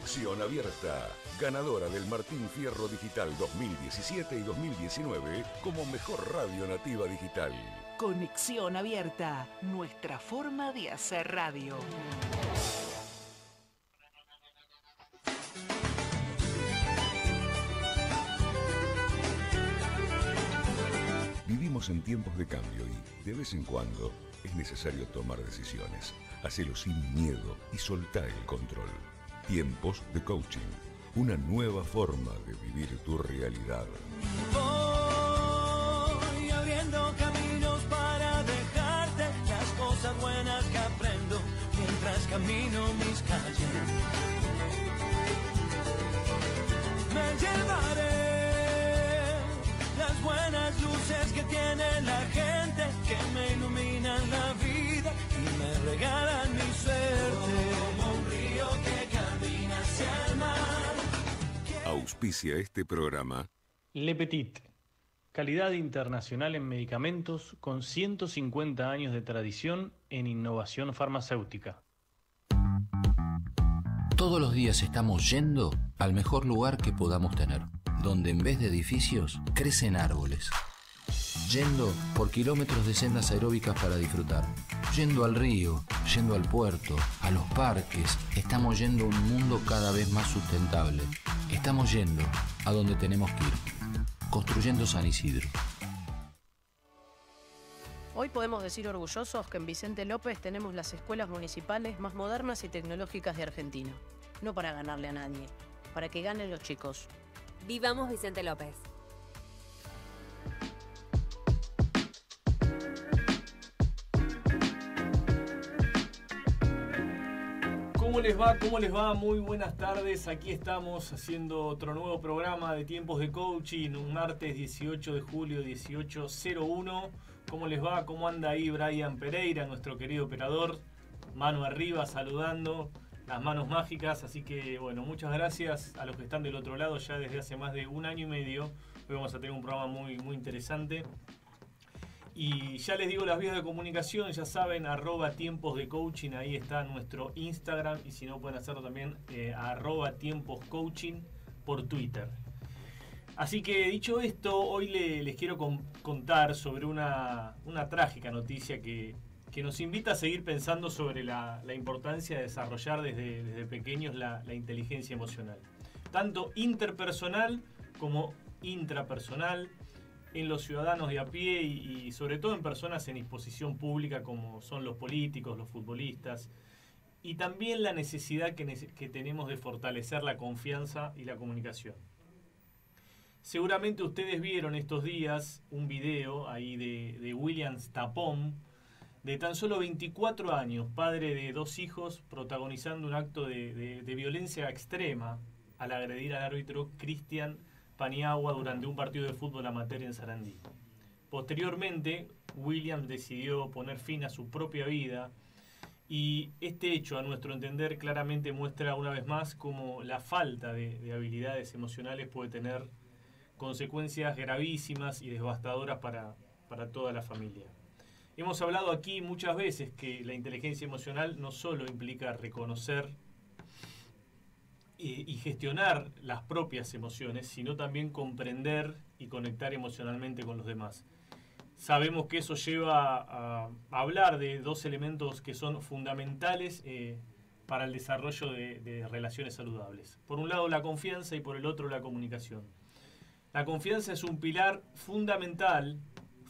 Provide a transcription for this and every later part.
Conexión Abierta, ganadora del Martín Fierro Digital 2017 y 2019 como mejor radio nativa digital. Conexión Abierta, nuestra forma de hacer radio. Vivimos en tiempos de cambio y, de vez en cuando, es necesario tomar decisiones. Hacelo sin miedo y soltar el control. Tiempos de coaching. Una nueva forma de vivir tu realidad. Voy abriendo caminos para dejarte las cosas buenas que aprendo mientras camino mis calles. Me llevaré las buenas luces que tiene la gente que me iluminan la vida y me regalan mi suerte. Auspicia este programa Le Petit, calidad internacional en medicamentos con 150 años de tradición en innovación farmacéutica. Todos los días estamos yendo al mejor lugar que podamos tener, donde en vez de edificios crecen árboles. Yendo por kilómetros de sendas aeróbicas para disfrutar. Yendo al río, yendo al puerto, a los parques. Estamos yendo a un mundo cada vez más sustentable. Estamos yendo a donde tenemos que ir. Construyendo San Isidro. Hoy podemos decir orgullosos que en Vicente López tenemos las escuelas municipales más modernas y tecnológicas de Argentina. No para ganarle a nadie, para que ganen los chicos. Vivamos Vicente López. ¿Cómo les va? ¿Cómo les va? Muy buenas tardes. Aquí estamos haciendo otro nuevo programa de tiempos de coaching, un martes 18 de julio 1801. ¿Cómo les va? ¿Cómo anda ahí Brian Pereira, nuestro querido operador? Mano arriba, saludando, las manos mágicas. Así que, bueno, muchas gracias a los que están del otro lado ya desde hace más de un año y medio. Hoy vamos a tener un programa muy, muy interesante. Y ya les digo las vías de comunicación, ya saben, arroba tiempos de coaching, ahí está nuestro Instagram y si no pueden hacerlo también eh, arroba tiempos coaching por Twitter. Así que dicho esto, hoy le- les quiero con- contar sobre una, una trágica noticia que, que nos invita a seguir pensando sobre la, la importancia de desarrollar desde, desde pequeños la inteligencia emocional. Tanto interpersonal como intrapersonal en los ciudadanos de a pie y, sobre todo en personas en disposición pública como son los políticos, los futbolistas, y también la necesidad que, tenemos de fortalecer la confianza y la comunicación. Seguramente ustedes vieron estos días un video ahí de, de William Tapón, de tan solo 24 años, padre de dos hijos, protagonizando un acto de, de- de violencia extrema al agredir al árbitro Cristian Paniagua durante un partido de fútbol amateur en Sarandí. Posteriormente, Williams decidió poner fin a su propia vida y este hecho, a nuestro entender, claramente muestra una vez más cómo la falta de, de habilidades emocionales puede tener consecuencias gravísimas y devastadoras para, para toda la familia. Hemos hablado aquí muchas veces que la inteligencia emocional no solo implica reconocer y, y gestionar las propias emociones, sino también comprender y conectar emocionalmente con los demás. Sabemos que eso lleva a, a hablar de dos elementos que son fundamentales eh, para el desarrollo de, de relaciones saludables. Por un lado la confianza y por el otro la comunicación. La confianza es un pilar fundamental,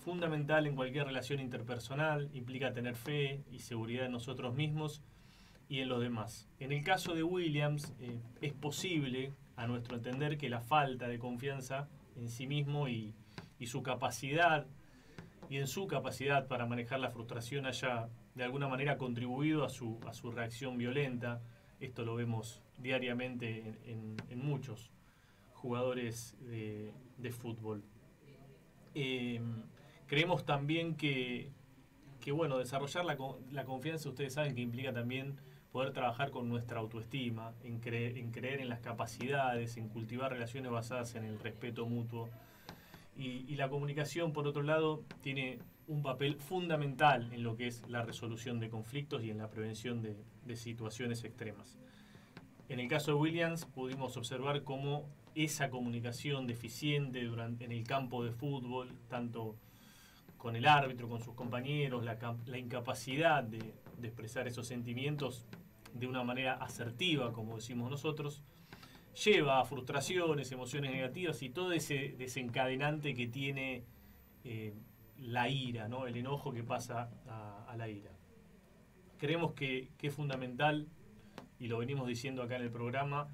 fundamental en cualquier relación interpersonal, implica tener fe y seguridad en nosotros mismos y en los demás. En el caso de Williams, eh, es posible, a nuestro entender, que la falta de confianza en sí mismo y, su capacidad y en su capacidad para manejar la frustración haya de alguna manera contribuido a su, a su reacción violenta. Esto lo vemos diariamente en, en- muchos jugadores de, fútbol. Eh, creemos también que, que, bueno, desarrollar la, la confianza, ustedes saben que implica también poder trabajar con nuestra autoestima, en, cre- en creer en las capacidades, en cultivar relaciones basadas en el respeto mutuo. Y, y la comunicación, por otro lado, tiene un papel fundamental en lo que es la resolución de conflictos y en la prevención de, de situaciones extremas. En el caso de Williams pudimos observar cómo esa comunicación deficiente durante, en el campo de fútbol, tanto con el árbitro, con sus compañeros, la, la incapacidad de, de, expresar esos sentimientos de una manera asertiva, como decimos nosotros, lleva a frustraciones, emociones negativas y todo ese desencadenante que tiene eh, la ira, ¿no? el enojo que pasa a, la ira. Creemos que, que es fundamental, y lo venimos diciendo acá en el programa,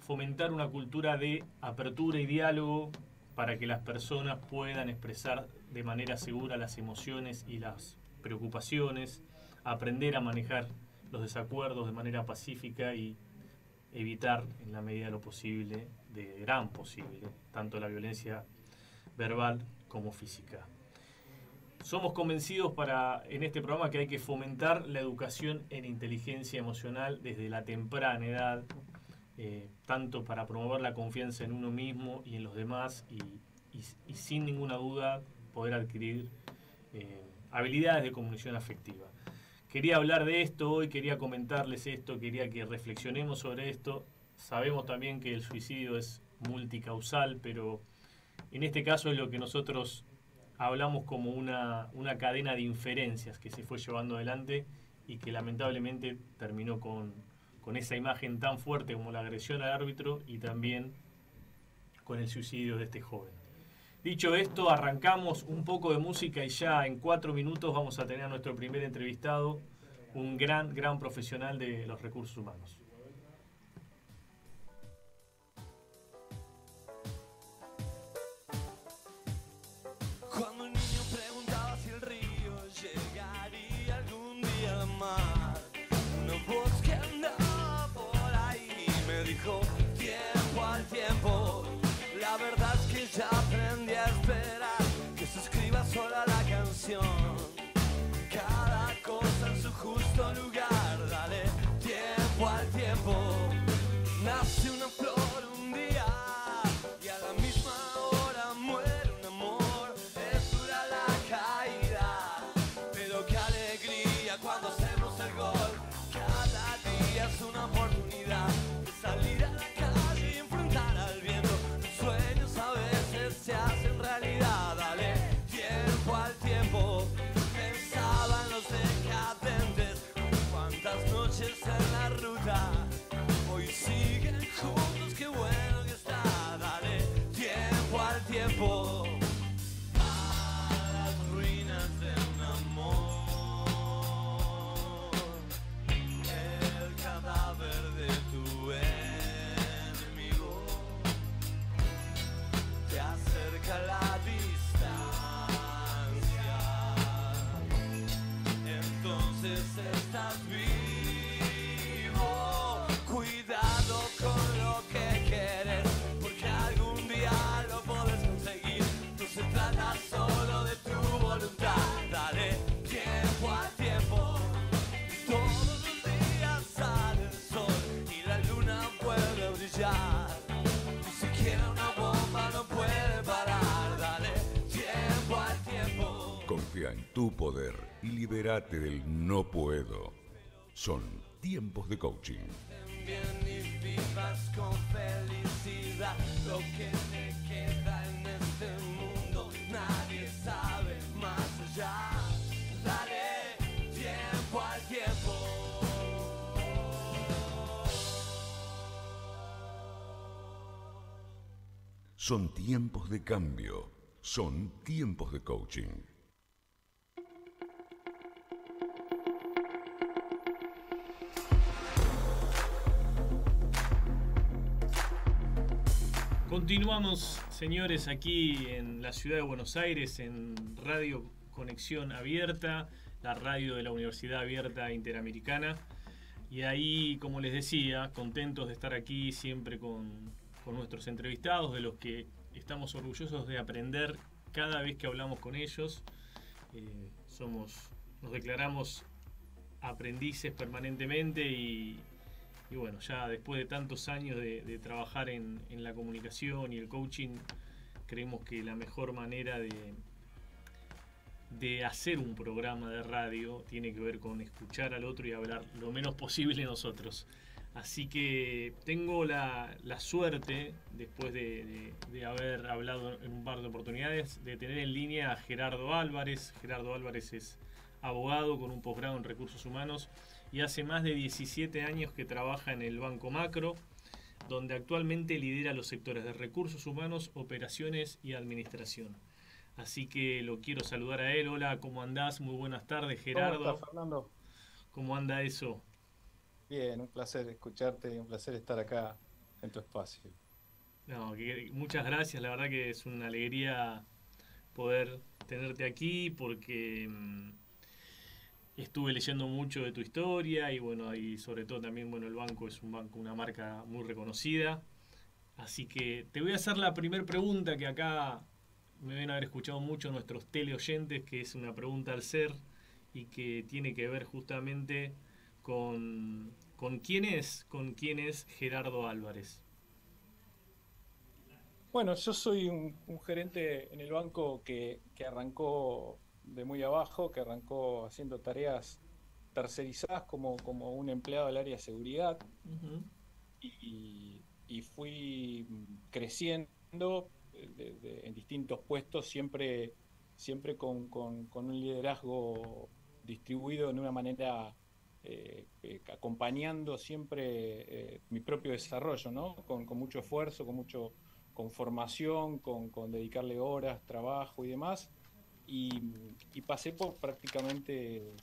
fomentar una cultura de apertura y diálogo para que las personas puedan expresar de manera segura las emociones y las preocupaciones, aprender a manejar los desacuerdos de manera pacífica y evitar en la medida de lo posible, de gran posible, tanto la violencia verbal como física. Somos convencidos para en este programa que hay que fomentar la educación en inteligencia emocional desde la temprana edad, eh, tanto para promover la confianza en uno mismo y en los demás y, sin ninguna duda poder adquirir eh, habilidades de comunicación afectiva. Quería hablar de esto hoy, quería comentarles esto, quería que reflexionemos sobre esto. Sabemos también que el suicidio es multicausal, pero en este caso es lo que nosotros hablamos como una, una cadena de inferencias que se fue llevando adelante y que lamentablemente terminó con, con esa imagen tan fuerte como la agresión al árbitro y también con el suicidio de este joven. Dicho esto, arrancamos un poco de música y ya en cuatro minutos vamos a tener a nuestro primer entrevistado, un gran, gran profesional de los recursos humanos. Confía en tu poder y libérate del no puedo. Son tiempos de coaching. con felicidad. Lo que te queda en este mundo, nadie sabe más allá. Dale tiempo al tiempo. Son tiempos de cambio. Son tiempos de coaching. Continuamos, señores, aquí en la ciudad de Buenos Aires, en Radio Conexión Abierta, la radio de la Universidad Abierta Interamericana. Y ahí, como les decía, contentos de estar aquí siempre con, con nuestros entrevistados, de los que estamos orgullosos de aprender cada vez que hablamos con ellos. Eh, somos, nos declaramos aprendices permanentemente y, bueno, ya después de tantos años de, de trabajar en, en, la comunicación y el coaching, creemos que la mejor manera de, de hacer un programa de radio tiene que ver con escuchar al otro y hablar lo menos posible nosotros. Así que tengo la, suerte, después de, haber hablado en un par de oportunidades, de tener en línea a Gerardo Álvarez. Gerardo Álvarez es abogado con un posgrado en recursos humanos y hace más de 17 años que trabaja en el Banco Macro, donde actualmente lidera los sectores de recursos humanos, operaciones y administración. Así que lo quiero saludar a él. Hola, ¿cómo andás? Muy buenas tardes, Gerardo. ¿Cómo Fernando? ¿Cómo anda eso? Bien, un placer escucharte y un placer estar acá en tu espacio. No, muchas gracias, la verdad que es una alegría poder tenerte aquí porque mm, estuve leyendo mucho de tu historia y bueno, y sobre todo también, bueno, el banco es un banco, una marca muy reconocida. Así que te voy a hacer la primera pregunta que acá me deben haber escuchado mucho nuestros teleoyentes, que es una pregunta al ser y que tiene que ver justamente con, con quién es, con quién es Gerardo Álvarez. Bueno, yo soy un, gerente en el banco que, que, arrancó de muy abajo, que arrancó haciendo tareas tercerizadas como, como un empleado del área de seguridad y, y, fui creciendo en distintos puestos, siempre, siempre con, con, un liderazgo distribuido de una manera eh, eh, acompañando siempre eh, mi propio desarrollo, ¿no? Con, mucho esfuerzo, con mucho con formación, con, dedicarle horas, trabajo y demás. Y, pasé por prácticamente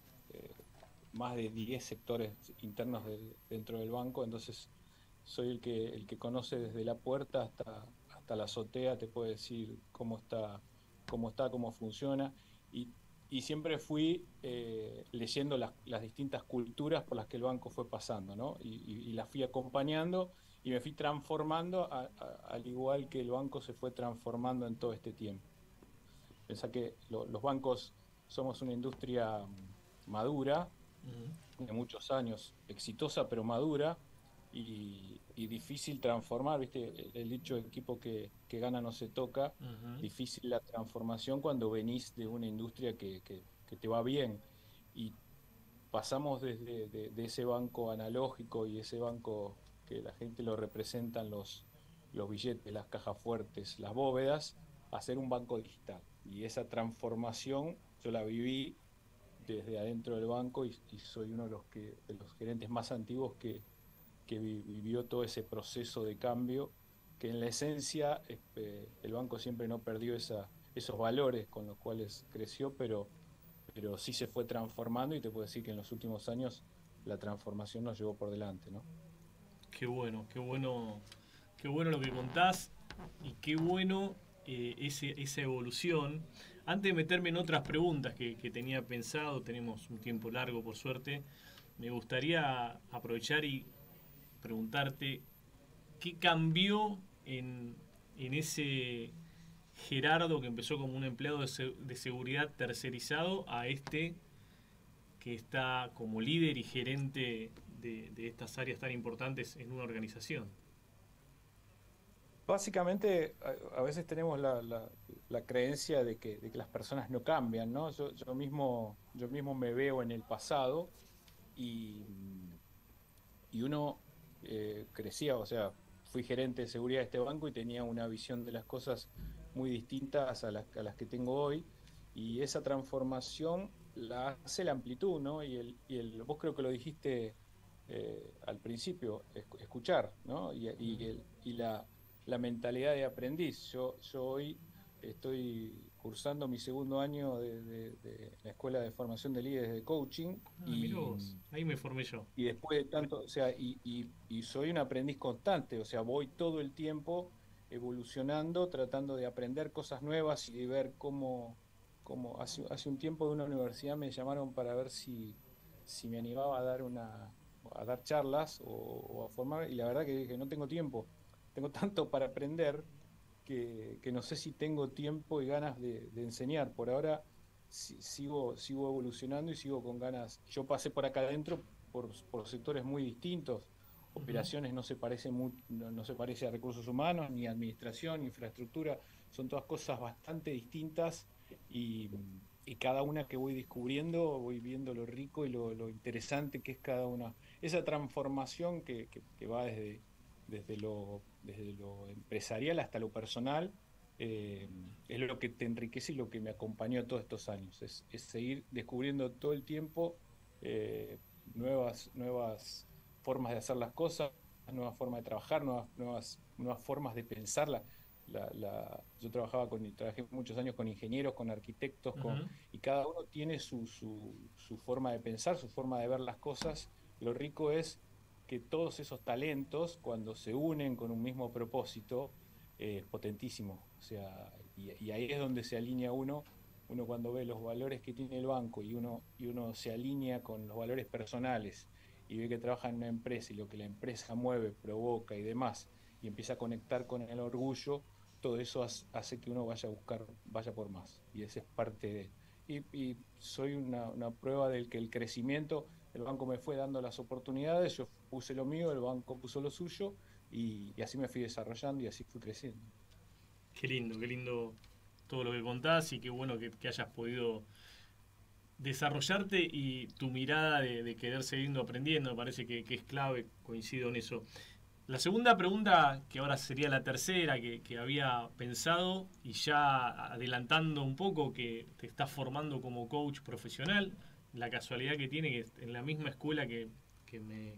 más de 10 sectores internos dentro del banco, entonces soy el que, el que conoce desde la puerta hasta, hasta la azotea, te puedo decir cómo está, cómo está, cómo funciona. Y y siempre fui eh, leyendo las, distintas culturas por las que el banco fue pasando, ¿no? Y, las fui acompañando y me fui transformando al igual que el banco se fue transformando en todo este tiempo. Pensá que los bancos somos una industria madura, de muchos años, exitosa pero madura, y, difícil transformar, ¿viste? El, dicho equipo que, gana no se toca, difícil la transformación cuando venís de una industria que, te va bien. Y pasamos desde de, ese banco analógico y ese banco que la gente lo representan los, los billetes, las cajas fuertes, las bóvedas, a ser un banco digital. Y esa transformación yo la viví desde adentro del banco y, y soy uno de los, que, de los gerentes más antiguos que, que vivió todo ese proceso de cambio, que en la esencia este, el banco siempre no perdió esos valores con los cuales creció, pero, pero sí se fue transformando y te puedo decir que en los últimos años la transformación nos llevó por delante. ¿no? Qué bueno, qué bueno, qué bueno lo que contás y qué bueno eh, esa evolución. Antes de meterme en otras preguntas que tenía pensado, tenemos un tiempo largo por suerte, me gustaría aprovechar y preguntarte qué cambió en, ese Gerardo que empezó como un empleado de, seguridad tercerizado a este que está como líder y gerente de, estas áreas tan importantes en una organización. Básicamente, a, veces tenemos la, creencia de que, las personas no cambian, ¿no? Yo, mismo, yo mismo me veo en el pasado y, y uno eh, crecía, o sea, fui gerente de seguridad de este banco y tenía una visión de las cosas muy distintas a las, que tengo hoy. Y esa transformación la hace la amplitud, ¿no? Y, el, y el, vos creo que lo dijiste eh, al principio, escuchar, ¿no? Y, y la, la, mentalidad de aprendiz. Yo, yo hoy estoy cursando mi segundo año de, la Escuela de Formación de Líderes de Coaching. Ah, y, ahí me formé yo. Y después de tanto, o sea, y, soy un aprendiz constante, o sea, voy todo el tiempo evolucionando, tratando de aprender cosas nuevas y de ver cómo, cómo hace, hace un tiempo de una universidad me llamaron para ver si, si me animaba a dar una a dar charlas o, a formar y la verdad que dije no tengo tiempo tengo tanto para aprender que, no sé si tengo tiempo y ganas de, enseñar. Por ahora sigo, sigo evolucionando y sigo con ganas. Yo pasé por acá adentro por, sectores muy distintos. Operaciones no se parece no, se parece a recursos humanos, ni administración, ni infraestructura, son todas cosas bastante distintas y, cada una que voy descubriendo, voy viendo lo rico y lo, interesante que es cada una. Esa transformación que, va desde, desde, lo, desde lo empresarial hasta lo personal, eh, es lo que te enriquece y lo que me acompañó todos estos años. Es, seguir descubriendo todo el tiempo eh, nuevas, nuevas formas de hacer las cosas, nuevas formas de trabajar, nuevas, nuevas, nuevas formas de pensarla la, yo trabajaba con, trabajé muchos años con ingenieros, con arquitectos, con, y cada uno tiene su, su, su, forma de pensar, su forma de ver las cosas. Lo rico es que todos esos talentos, cuando se unen con un mismo propósito, es potentísimo. O sea, y, ahí es donde se alinea uno, uno cuando ve los valores que tiene el banco y uno, y uno se alinea con los valores personales y ve que trabaja en una empresa y lo que la empresa mueve, provoca y demás, y empieza a conectar con el orgullo, todo eso hace que uno vaya a buscar, vaya por más. Y esa es parte de... Y, soy una, prueba del que el crecimiento, el banco me fue dando las oportunidades, yo puse lo mío, el banco puso lo suyo, y, así me fui desarrollando y así fui creciendo. Qué lindo, qué lindo todo lo que contás y qué bueno que, hayas podido desarrollarte y tu mirada de, querer seguir aprendiendo, me parece que, que, es clave, coincido en eso. La segunda pregunta, que ahora sería la tercera que, había pensado, y ya adelantando un poco que te estás formando como coach profesional, la casualidad que tiene que en la misma escuela que, me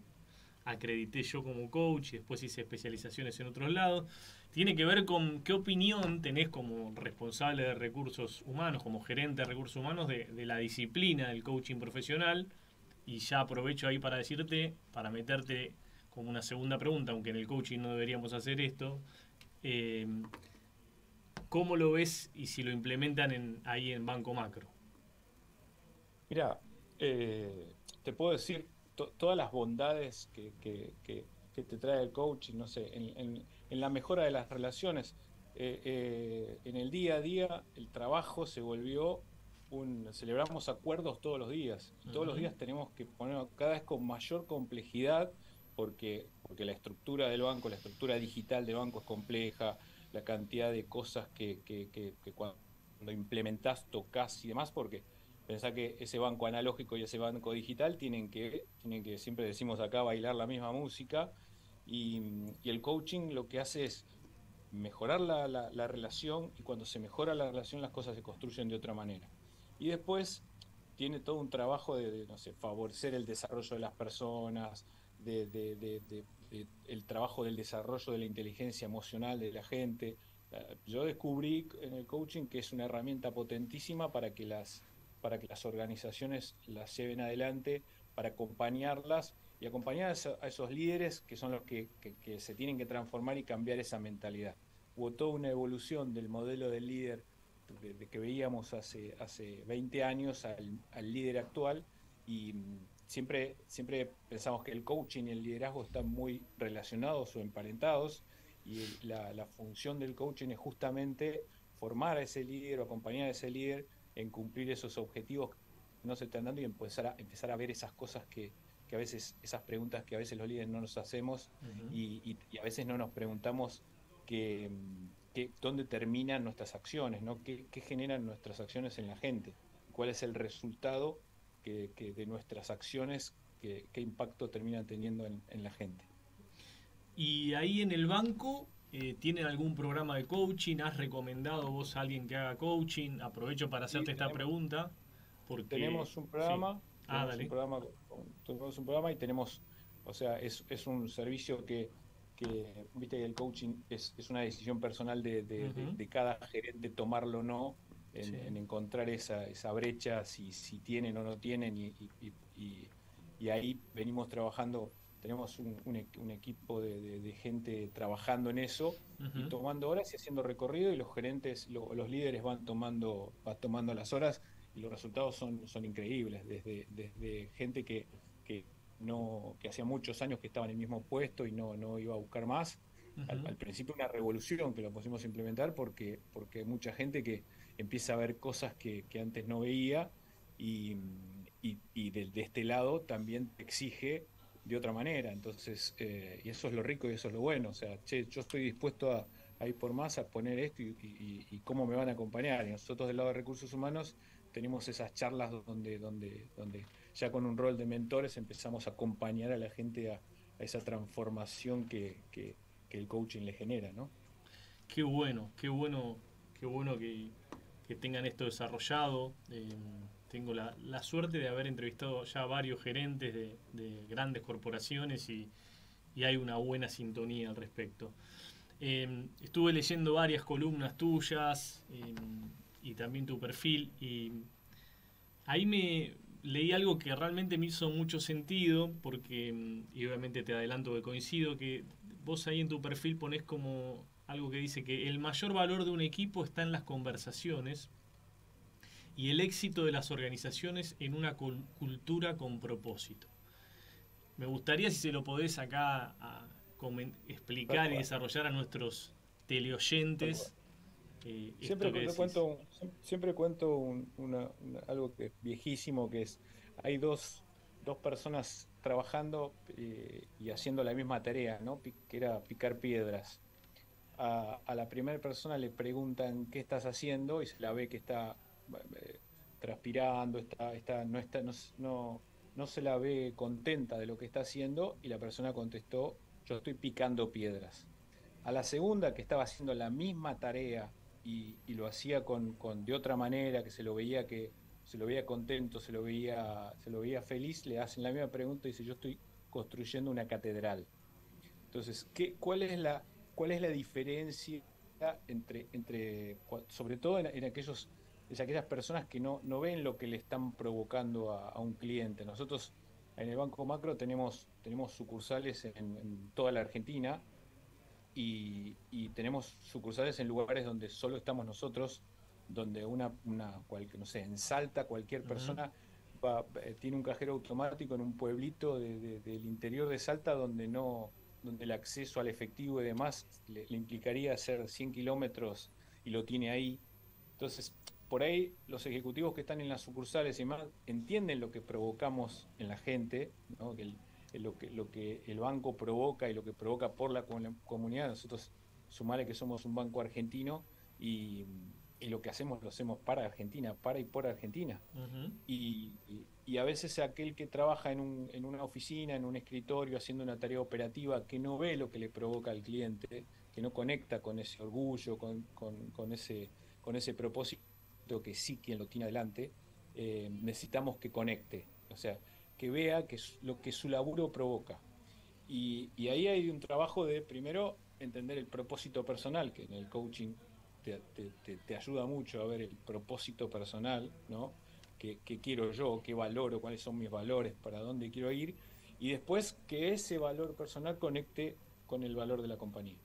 acredité yo como coach y después hice especializaciones en otros lados, tiene que ver con qué opinión tenés como responsable de recursos humanos, como gerente de recursos humanos, de, de la disciplina del coaching profesional. Y ya aprovecho ahí para decirte, para meterte como una segunda pregunta, aunque en el coaching no deberíamos hacer esto, eh, ¿cómo lo ves y si lo implementan en, ahí en Banco Macro? Mira, eh, te puedo decir todas las bondades que, te trae el coaching, no sé, en, la mejora de las relaciones. Eh, en el día a día el trabajo se volvió un, celebramos acuerdos todos los días. Todos los días tenemos que poner cada vez con mayor complejidad porque, porque la estructura del banco, la estructura digital del banco es compleja, la cantidad de cosas que, que, que, cuando implementás, tocas y demás, porque pensá que ese banco analógico y ese banco digital tienen que, tienen que siempre decimos acá, bailar la misma música, y, el coaching lo que hace es mejorar la, la, relación, y cuando se mejora la relación las cosas se construyen de otra manera. Y después tiene todo un trabajo de, no sé, favorecer el desarrollo de las personas, de, el trabajo del desarrollo de la inteligencia emocional de la gente. Yo descubrí en el coaching que es una herramienta potentísima para que las, para que las organizaciones las lleven adelante, para acompañarlas y acompañar a esos líderes que son los que, se tienen que transformar y cambiar esa mentalidad. Hubo toda una evolución del modelo del líder de, que veíamos hace, hace 20 años al, líder actual y siempre, siempre pensamos que el coaching y el liderazgo están muy relacionados o emparentados y la, función del coaching es justamente formar a ese líder o acompañar a ese líder en cumplir esos objetivos que no se están dando y empezar a, empezar a ver esas cosas que, a veces, esas preguntas que a veces los líderes no nos hacemos y, a veces no nos preguntamos que, dónde terminan nuestras acciones, ¿no? ¿Qué, ¿Qué generan nuestras acciones en la gente? ¿Cuál es el resultado que, de nuestras acciones, qué impacto terminan teniendo en, la gente. Y ahí en el banco, eh, ¿tienen algún programa de coaching? ¿Has recomendado vos a alguien que haga coaching? Aprovecho para hacerte esta pregunta. Porque... Tenemos un programa, ah, tenemos, un programa tenemos un programa y tenemos, o sea, es, es un servicio que, que, viste que el coaching es, es una decisión personal de, de, cada gerente tomarlo o no en, encontrar esa, esa brecha, si, si tienen o no tienen, y, y, ahí venimos trabajando, tenemos un, un, equipo de, gente trabajando en eso, y tomando horas y haciendo recorrido, y los gerentes, los líderes van tomando, van tomando las horas, y los resultados son, son increíbles, desde, desde gente que, que, no, que hacía muchos años que estaba en el mismo puesto y no, no iba a buscar más. al, al, principio una revolución que lo pusimos a implementar porque, porque mucha gente que, empieza a ver cosas que, antes no veía y, y, de, este lado también exige de otra manera. Entonces, eh, y eso es lo rico y eso es lo bueno. O sea, che, yo estoy dispuesto a, ir por más, a poner esto y, cómo me van a acompañar. Y nosotros del lado de recursos humanos tenemos esas charlas donde, donde, donde ya con un rol de mentores empezamos a acompañar a la gente a, esa transformación que, que, el coaching le genera, ¿no? Qué bueno, qué bueno, qué bueno que, tengan esto desarrollado. Eh, tengo la, suerte de haber entrevistado ya varios gerentes de, grandes corporaciones y, hay una buena sintonía al respecto. Eh, estuve leyendo varias columnas tuyas eh, y también tu perfil y ahí me leí algo que realmente me hizo mucho sentido porque, mm, y obviamente te adelanto que coincido, que vos ahí en tu perfil pones como algo que dice que el mayor valor de un equipo está en las conversaciones y el éxito de las organizaciones en una cultura con propósito. Me gustaría si se lo podés acá explicar y desarrollar a nuestros teleoyentes. Eh, siempre, cuento, siempre cuento algo que es viejísimo, que es, hay dos, dos personas trabajando eh, y haciendo la misma tarea, ¿no? que era picar piedras. A, a la primera persona le preguntan qué estás haciendo y se la ve que está transpirando, está, está, no, está, no, no, se la ve contenta de lo que está haciendo y la persona contestó, yo estoy picando piedras. A la segunda, que estaba haciendo la misma tarea y, lo hacía con, de otra manera, que se lo veía que se lo veía contento, se lo veía, se lo veía feliz, le hacen la misma pregunta y dice, yo estoy construyendo una catedral. Entonces, ¿qué, cuál, es la, ¿cuál es la diferencia entre, entre sobre todo en aquellos es aquellas personas que no, no ven lo que le están provocando a, un cliente. Nosotros en el Banco Macro tenemos, tenemos sucursales en, toda la Argentina y, tenemos sucursales en lugares donde solo estamos nosotros, donde una, una no sé, en Salta cualquier persona eh, tiene un cajero automático en un pueblito del interior de Salta donde no donde el acceso al efectivo y demás le, le implicaría hacer 100 kilómetros y lo tiene ahí. Entonces, por ahí los ejecutivos que están en las sucursales y más entienden lo que provocamos en la gente, lo, que, lo que el banco provoca y lo que provoca por la comunidad. Nosotros sumarle que somos un banco argentino y, lo que hacemos lo hacemos para Argentina, para y por Argentina. y, a veces aquel que trabaja en, en, una oficina, en un escritorio, haciendo una tarea operativa, que no ve lo que le provoca al cliente, que no conecta con ese orgullo, con, con ese, con ese propósito, que sí quien lo tiene adelante, eh, necesitamos que conecte, o sea, que vea que lo que su laburo provoca. Y, ahí hay un trabajo de, primero, entender el propósito personal, que en el coaching te, ayuda mucho a ver el propósito personal, ¿no? ¿Qué, quiero yo? ¿Qué valoro? ¿Cuáles son mis valores? ¿Para dónde quiero ir? Y después que ese valor personal conecte con el valor de la compañía.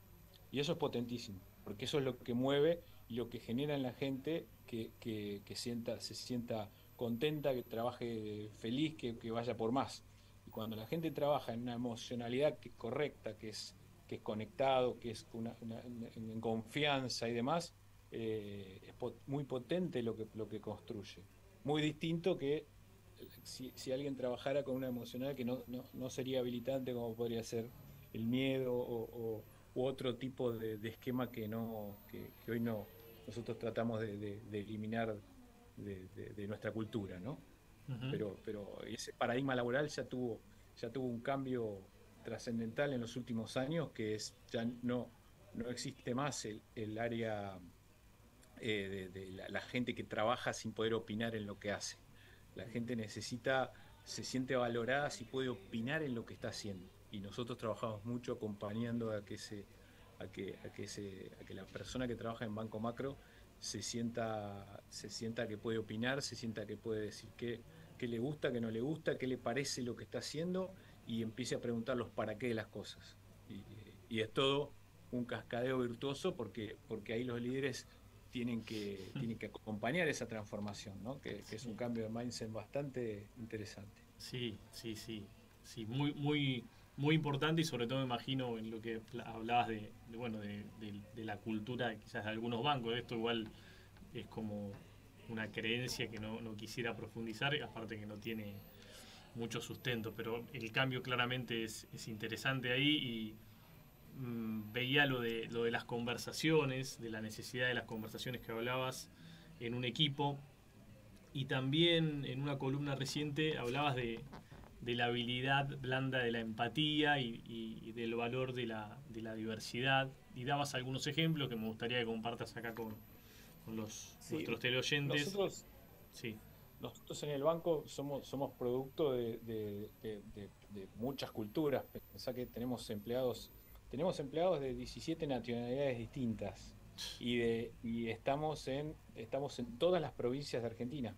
Y eso es potentísimo, porque eso es lo que mueve lo que genera en la gente que, sienta, se sienta contenta, que trabaje feliz, que, vaya por más. Y cuando la gente trabaja en una emocionalidad que, correcta, que es, que es conectado, que es una, en confianza y demás, eh, es muy potente lo que, lo que construye. Muy distinto que si, alguien trabajara con una emocionalidad que no, no, sería habilitante como podría ser el miedo o, u otro tipo de, esquema que, no, que hoy no, nosotros tratamos de, eliminar de, nuestra cultura, ¿no? pero, pero ese paradigma laboral ya tuvo, ya tuvo un cambio trascendental en los últimos años, que es ya no, no existe más el, área eh, de, la, gente que trabaja sin poder opinar en lo que hace. La gente necesita, se siente valorada si puede opinar en lo que está haciendo. Y nosotros trabajamos mucho acompañando a que se a que, a que, se, a que la persona que trabaja en Banco Macro se sienta, se sienta que puede opinar, se sienta que puede decir qué, qué le gusta, qué no le gusta, qué le parece lo que está haciendo y empiece a preguntar los para qué de las cosas. Y, es todo un cascadeo virtuoso porque, porque ahí los líderes tienen que, tienen que acompañar esa transformación, ¿no? que, que es un cambio de mindset bastante interesante. Sí, sí, sí, sí, muy, muy, muy importante y sobre todo me imagino en lo que hablabas de, bueno de, la cultura quizás de algunos bancos. Esto igual es como una creencia que no, quisiera profundizar aparte que no tiene mucho sustento pero el cambio claramente es, interesante ahí y mm, veía lo de lo de las conversaciones de la necesidad de las conversaciones que hablabas en un equipo Y también en una columna reciente hablabas de, de la habilidad blanda de la empatía y, y del valor de la, de la, diversidad. Y dabas algunos ejemplos que me gustaría que compartas acá con, con los, Sí, nuestros teleoyentes. Nosotros, Sí. nosotros en el banco somos, somos producto de, muchas culturas. Pensá que tenemos empleados, tenemos empleados de 17 nacionalidades distintas y, de, y estamos, en, estamos en todas las provincias de Argentina.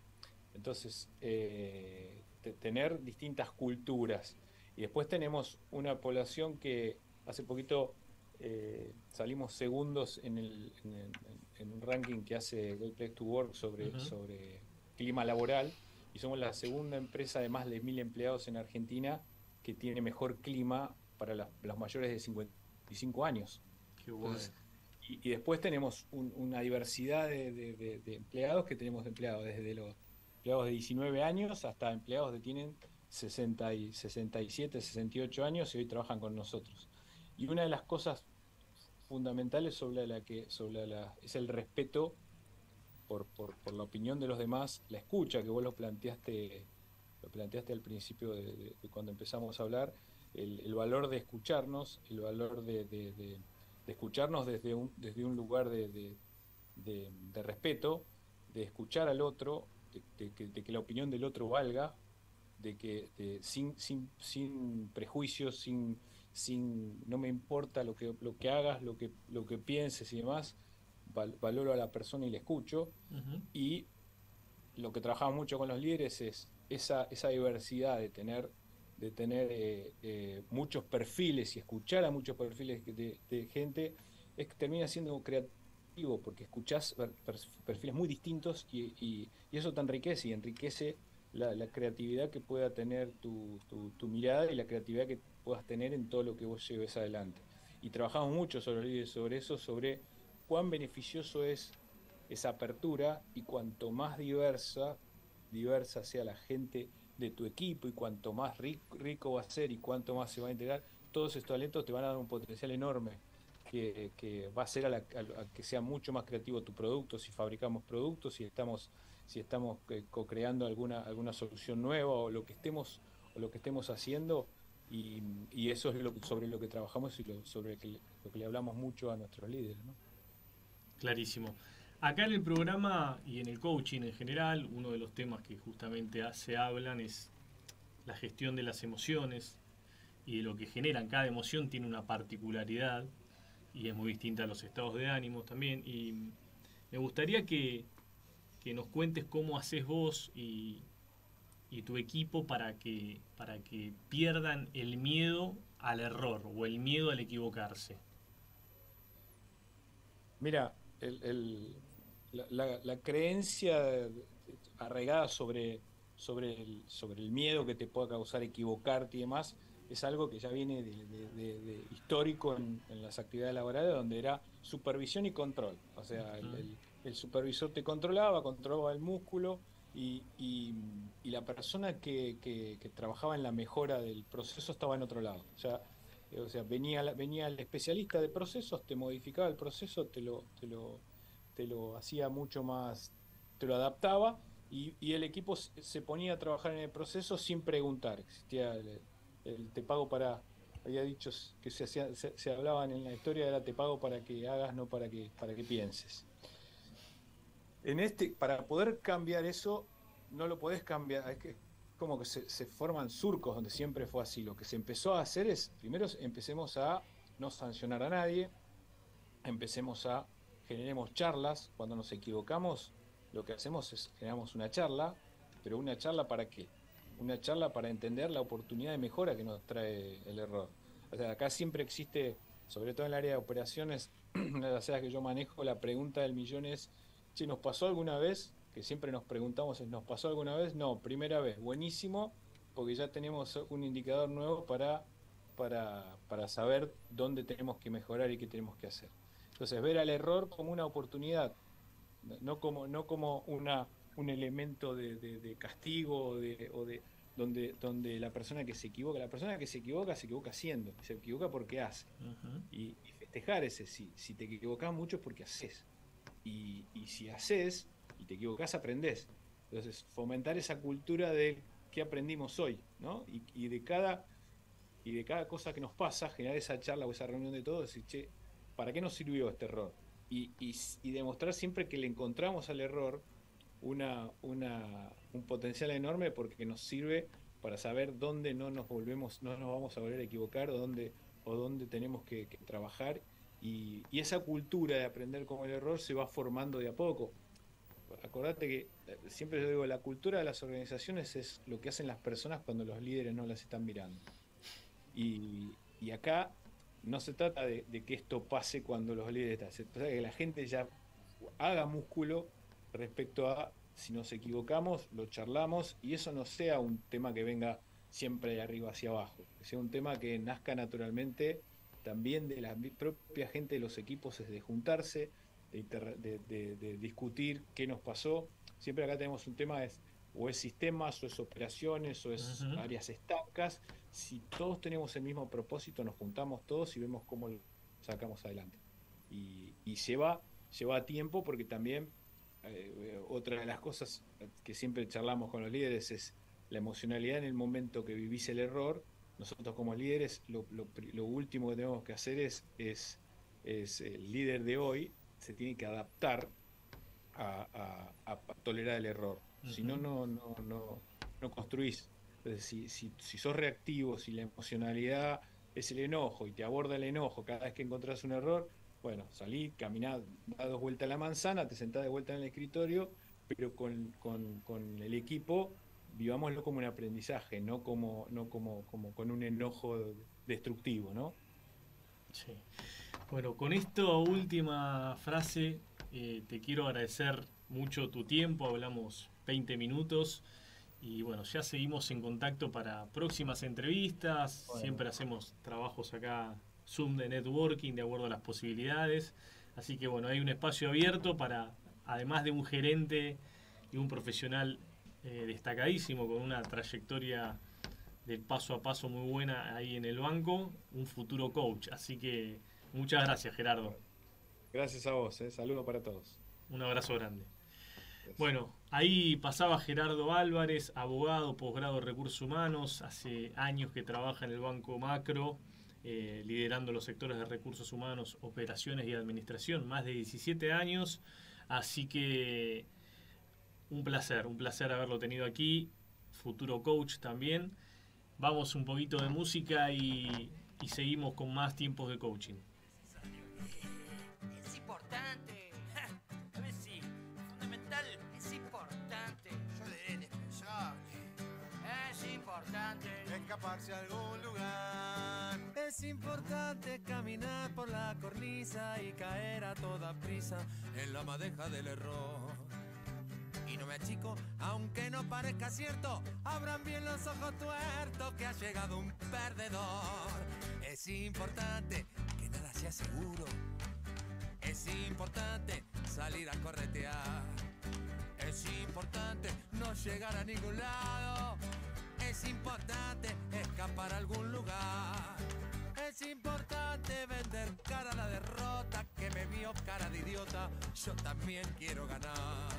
Entonces, eh, tener distintas culturas. Y después tenemos una población que hace poquito eh, salimos segundos en, el, en, el- en un ranking que hace Great Place to Work sobre, sobre clima laboral y somos la segunda empresa de más de mil empleados en Argentina que tiene mejor clima para las- los mayores de 55 años. Qué bueno. Entonces, y, y después tenemos un- una diversidad de, de- de- de empleados que tenemos empleados desde los empleados de 19 años hasta empleados que tienen 60 y 67, 68 años y hoy trabajan con nosotros. Y una de las cosas fundamentales sobre la que sobre la, es el respeto por, por, la opinión de los demás, la escucha que vos lo planteaste lo planteaste al principio de, cuando empezamos a hablar, el, valor de escucharnos, el valor de, de- escucharnos desde un, desde un lugar de respeto, de escuchar al otro, de, de que, de que la opinión del otro valga, de que sin, sin, sin prejuicios, sin, sin no me importa lo que, lo que hagas, lo que, lo que pienses y demás, val- valoro a la persona y la escucho. Y lo que trabajamos mucho con los líderes es esa, esa diversidad de tener, de tener eh, eh, muchos perfiles y escuchar a muchos perfiles de, de gente, es que termina siendo creativo porque escuchás per- per- perfiles muy distintos y, eso te enriquece y enriquece la, creatividad que pueda tener tu, tu- tu mirada y la creatividad que puedas tener en todo lo que vos lleves adelante. Y trabajamos mucho sobre sobre eso, sobre cuán beneficioso es esa apertura y cuanto más diversa, diversa sea la gente de tu equipo y cuanto más rico, rico va a ser y cuanto más se va a integrar, todos estos talentos te van a dar un potencial enorme que, va a hacer a, la- a- a que sea mucho más creativo tu producto, si fabricamos productos, si estamos, si estamos eh, co-creando alguna, alguna solución nueva o lo que estemos, o lo que estemos haciendo. Y, y eso es lo, sobre lo que trabajamos y lo, sobre que, lo que le hablamos mucho a nuestros líderes. Clarísimo. Acá en el programa y en el coaching en general, uno de los temas que justamente se hablan es la gestión de las emociones y de lo que generan. Cada emoción tiene una particularidad y es muy distinta a los estados de ánimo también. Y me gustaría que, que nos cuentes cómo haces vos y, y tu equipo para que, para que pierdan el miedo al error o el miedo al equivocarse. Mira, la creencia arraigada sobre, sobre, el, sobre el miedo que te pueda causar equivocarte y demás es algo que ya viene de, de- de- de histórico en, en las actividades laborales, donde era supervisión y control. O sea, el, el- el supervisor te controlaba, controlaba el músculo y, y- y la persona que, que- que trabajaba en la mejora del proceso estaba en otro lado. O sea, eh, o sea, venía, la- venía el especialista de procesos, te modificaba el proceso, te lo, te lo, te lo hacía mucho más, te lo adaptaba y, y el equipo se se ponía a trabajar en el proceso sin preguntar. Existía el, el te pago para, había dicho que se, hacía- se, hablaban en la historia era te pago para que hagas, no para que, para que pienses. En este, para poder cambiar eso, no lo podés cambiar, es que como que se, se forman surcos donde siempre fue así. Lo que se empezó a hacer es, primero empecemos a no sancionar a nadie, empecemos a generemos charlas, cuando nos equivocamos, lo que hacemos es generamos una charla, pero una charla para qué? Una charla para entender la oportunidad de mejora que nos trae el error. O sea, acá siempre existe, sobre todo en el área de operaciones, una de las áreas que yo manejo, la pregunta del millón es, che, ¿nos pasó alguna vez? Que siempre nos preguntamos, ¿nos pasó alguna vez? No, primera vez, buenísimo, porque ya tenemos un indicador nuevo para, para, para saber dónde tenemos que mejorar y qué tenemos que hacer. Entonces, ver al error como una oportunidad, no como, no como una, un elemento de, de- de castigo o de, o de donde, donde la persona que se equivoca, la persona que se equivoca se equivoca haciendo, se equivoca porque hace. Y, y festejar ese sí, si te equivocas mucho es porque haces. Y, y si haces y te equivocas, aprendés. Entonces, fomentar esa cultura de qué aprendimos hoy, ¿no? Y, de cada y de cada cosa que nos pasa, generar esa charla o esa reunión de todos, decir, che, ¿para qué nos sirvió este error? Y, y, demostrar siempre que le encontramos al error una, una, un potencial enorme porque nos sirve para saber dónde no nos volvemos, no nos vamos a volver a equivocar dónde, o dónde tenemos que, trabajar. Y, y, esa cultura de aprender con el error se va formando de a poco acordate que eh, siempre yo digo, la cultura de las organizaciones es lo que hacen las personas cuando los líderes no las están mirando. Y, acá no se trata de, que esto pase cuando los líderes están, se trata de que la gente ya haga músculo respecto a si nos equivocamos, lo charlamos y eso no sea un tema que venga siempre de arriba hacia abajo, que sea un tema que nazca naturalmente también de la propia gente de los equipos, es de juntarse, de, discutir qué nos pasó. Siempre acá tenemos un tema, es, o es sistemas, o es operaciones, o es áreas estancas. Si todos tenemos el mismo propósito, nos juntamos todos y vemos cómo lo sacamos adelante. Y, y lleva, lleva tiempo porque también eh, otra de las cosas que siempre charlamos con los líderes es la emocionalidad en el momento que vivís el error. Nosotros como líderes lo, lo, último que tenemos que hacer es, es, es el líder de hoy se tiene que adaptar a, tolerar el error. Si no, no, no, no, no construís. si, si, si, sos reactivo, si la emocionalidad es el enojo y te aborda el enojo cada vez que encontrás un error, bueno, salí, caminá, da dos vueltas a la manzana, te sentás de vuelta en el escritorio, pero con, el equipo vivámoslo como un aprendizaje, no como, no como, como con un enojo destructivo, ¿no? Sí. Bueno, con esta última frase eh, te quiero agradecer mucho tu tiempo, hablamos 20 minutos y bueno, ya seguimos en contacto para próximas entrevistas, siempre hacemos trabajos acá, Zoom de networking, de acuerdo a las posibilidades, así que bueno, hay un espacio abierto para, además de un gerente y un profesional eh, destacadísimo con una trayectoria de paso a paso muy buena ahí en el banco, un futuro coach, así que Muchas gracias, Gerardo. Gracias a vos, eh. saludo para todos. Un abrazo grande. Bueno, ahí pasaba Gerardo Álvarez, abogado, posgrado de recursos humanos, hace años que trabaja en el Banco Macro, eh, liderando los sectores de recursos humanos, operaciones y administración, más de 17 años, así que un placer, un placer haberlo tenido aquí, futuro coach también. Vamos un poquito de música y seguimos con más tiempos de coaching. escaparse a algún lugar. Es importante caminar por la cornisa y caer a toda prisa en la madeja del error. Y no me achico, aunque no parezca cierto, abran bien los ojos tuertos que ha llegado un perdedor. Es importante que nada sea seguro. Es importante salir a corretear. Es importante no llegar a ningún lado es importante escapar a algún lugar. Es importante vender cara a la derrota que me vio cara de idiota. Yo también quiero ganar.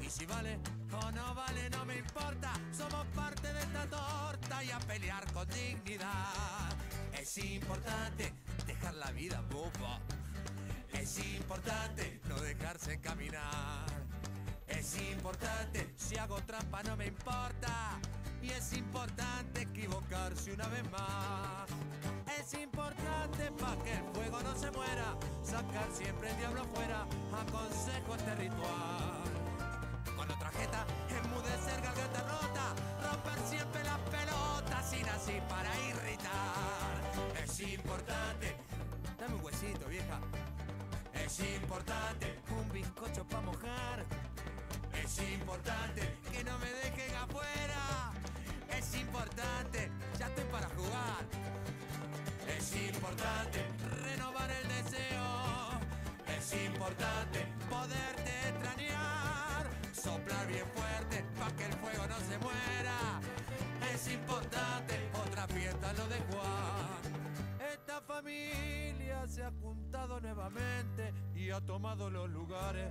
Y si vale o no vale, no me importa. Somos parte de esta torta y a pelear con dignidad. Es importante dejar la vida boba. Es importante no dejarse caminar. Es importante, si hago trampa no me importa y es importante equivocarse una vez más. Es importante para que el fuego no se muera, sacar siempre el diablo afuera, aconsejo este ritual. Con otra jeta, enmudecer garganta rota, romper siempre las pelotas sin así para irritar. Es importante, dame un huesito vieja. Es importante, un bizcocho para mojar. Es importante que no me dejen afuera es importante, ya estoy para jugar. Es importante renovar el deseo. Es importante poderte extrañar. Soplar bien fuerte para que el fuego no se muera. Es importante otra fiesta lo de. Esta familia se ha juntado nuevamente y ha tomado los lugares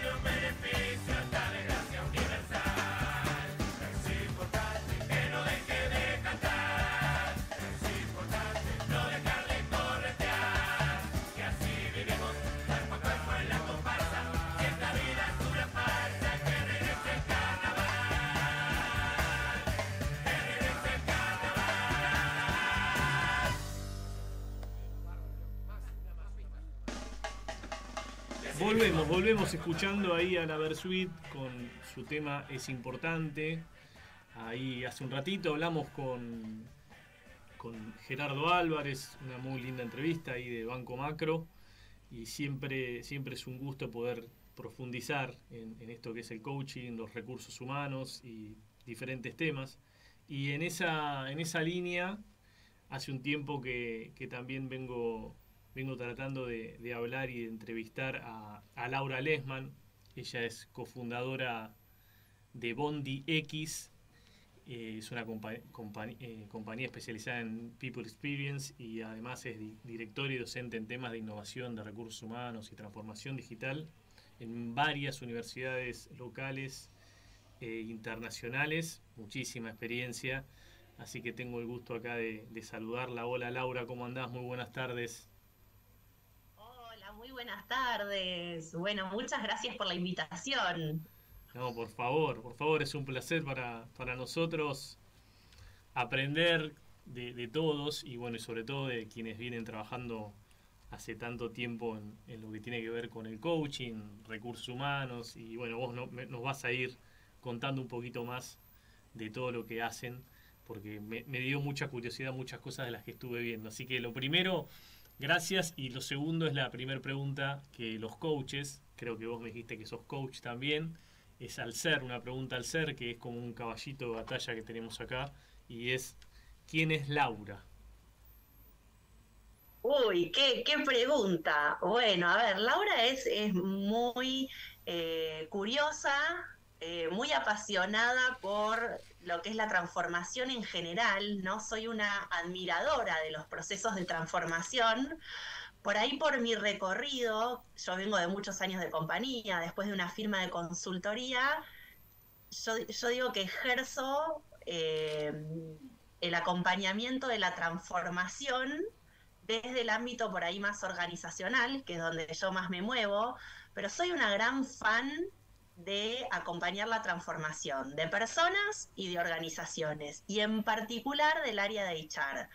Volvemos, volvemos escuchando ahí a la Versuit con su tema Es Importante. Ahí hace un ratito hablamos con, con Gerardo Álvarez, una muy linda entrevista ahí de Banco Macro. Y siempre, siempre es un gusto poder profundizar en, en esto que es el coaching, los recursos humanos y diferentes temas. Y en esa, en esa línea, hace un tiempo que, que también vengo vengo tratando de, de hablar y de entrevistar a, Laura Lesman. Ella es cofundadora de Bondi X. Eh, es una compa eh, compañía especializada en People Experience y además es di directora y docente en temas de innovación de recursos humanos y transformación digital en varias universidades locales e internacionales. Muchísima experiencia. Así que tengo el gusto acá de, de saludarla. Hola Laura, ¿cómo andás? Muy buenas tardes muy buenas tardes. Bueno, muchas gracias por la invitación. No, por favor, por favor, es un placer para, para nosotros aprender de, todos y bueno, y sobre todo de quienes vienen trabajando hace tanto tiempo en, lo que tiene que ver con el coaching, recursos humanos y bueno, vos no, me, nos vas a ir contando un poquito más de todo lo que hacen porque me dio mucha curiosidad muchas cosas de las que estuve viendo. Así que lo primero Gracias. Y lo segundo es la primera pregunta que los coaches, creo que vos me dijiste que sos coach también, es al ser, una pregunta al ser, que es como un caballito de batalla que tenemos acá, y es, ¿quién es Laura? Uy, qué, qué pregunta. Bueno, a ver, Laura es, es muy eh, curiosa, eh, muy apasionada por lo que es la transformación en general, ¿no? Soy una admiradora de los procesos de transformación. Por ahí, por mi recorrido, yo vengo de muchos años de compañía, después de una firma de consultoría, yo, yo digo que ejerzo eh, el acompañamiento de la transformación desde el ámbito por ahí más organizacional, que es donde yo más me muevo, pero soy una gran fan de acompañar la transformación de personas y de organizaciones, y en particular del área de HR.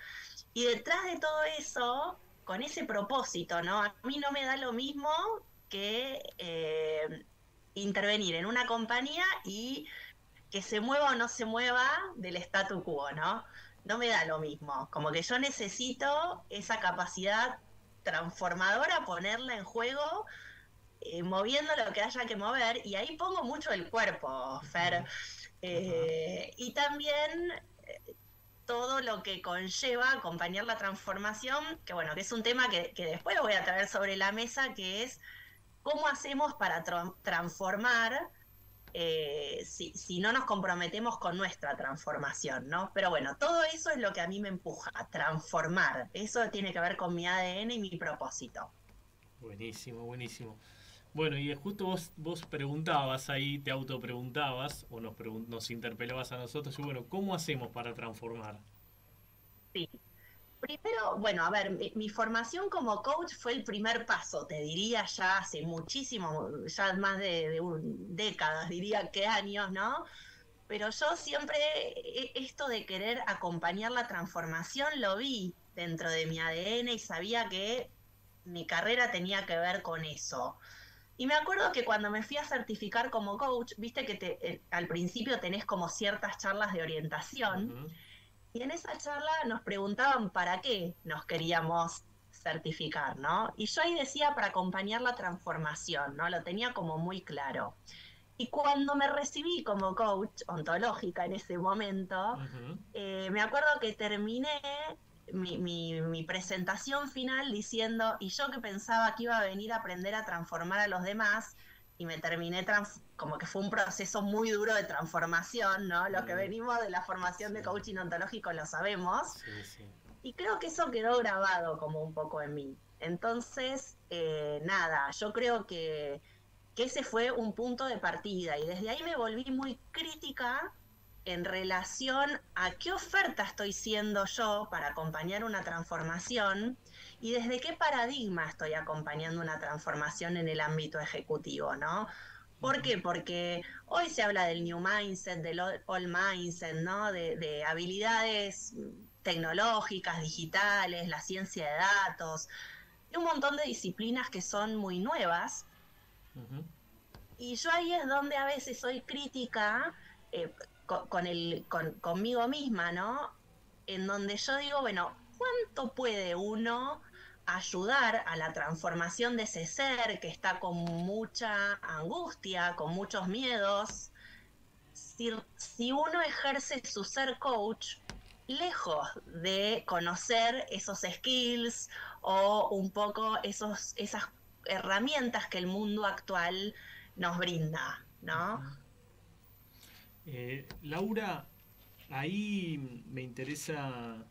Y detrás de todo eso, con ese propósito, ¿no? A mí no me da lo mismo que eh, intervenir en una compañía y que se mueva o no se mueva del statu quo, ¿no? No me da lo mismo. Como que yo necesito esa capacidad transformadora, ponerla en juego eh, moviendo lo que haya que mover, y ahí pongo mucho el cuerpo, Fer. Eh, y también eh, todo lo que conlleva acompañar la transformación, que bueno, que es un tema que, que después voy a traer sobre la mesa, que es cómo hacemos para tra transformar eh, si, si, no nos comprometemos con nuestra transformación, ¿no? Pero bueno, todo eso es lo que a mí me empuja, a transformar. Eso tiene que ver con mi ADN y mi propósito. Buenísimo, buenísimo. Bueno, y justo vos, vos preguntabas ahí, te autopreguntabas, o nos, nos interpelabas a nosotros, y bueno, ¿cómo hacemos para transformar? Sí. Primero, bueno, a ver, mi, formación como coach fue el primer paso, te diría ya hace muchísimo, ya más de, de un, décadas, diría que años, ¿no? Pero yo siempre esto de querer acompañar la transformación lo vi dentro de mi ADN y sabía que mi carrera tenía que ver con eso. Y me acuerdo que cuando me fui a certificar como coach, viste que te, eh, al principio tenés como ciertas charlas de orientación. Uh -huh. Y en esa charla nos preguntaban para qué nos queríamos certificar, ¿no? Y yo ahí decía para acompañar la transformación, ¿no? Lo tenía como muy claro. Y cuando me recibí como coach ontológica en ese momento, eh, me acuerdo que terminé mi, mi, presentación final diciendo, y yo que pensaba que iba a venir a aprender a transformar a los demás, y me terminé como que fue un proceso muy duro de transformación, ¿no? Lo que venimos de la formación de coaching ontológico lo sabemos. Y creo que eso quedó grabado como un poco en mí. Entonces, eh, nada, yo creo que que ese fue un punto de partida y desde ahí me volví muy crítica en relación a qué oferta estoy siendo yo para acompañar una transformación y desde qué paradigma estoy acompañando una transformación en el ámbito ejecutivo, ¿no? ¿Por qué? Porque hoy se habla del New Mindset, del All Mindset, ¿no? De, habilidades tecnológicas, digitales, la ciencia de datos, y un montón de disciplinas que son muy nuevas, y yo ahí es donde a veces soy crítica eh, con, el, con, conmigo misma, ¿no? En donde yo digo, bueno, ¿cuánto puede uno ayudar a la transformación de ese ser que está con mucha angustia, con muchos miedos? Si, si uno ejerce su ser coach lejos de conocer esos skills o un poco esos, esas herramientas que el mundo actual nos brinda, ¿no? Eh, Laura, ahí me interesa,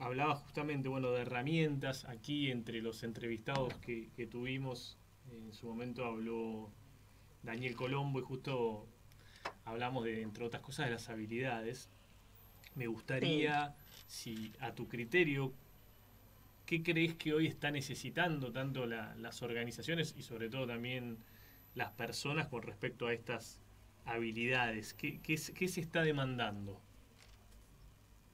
hablaba justamente, bueno, de herramientas, aquí entre los entrevistados que, tuvimos, en su momento habló Daniel Colombo y justo hablamos de, entre otras cosas, de las habilidades. Me gustaría, si a tu criterio, ¿qué crees que hoy está necesitando tanto las organizaciones y sobre todo también las personas con respecto a estas habilidades? ¿Qué, se está demandando?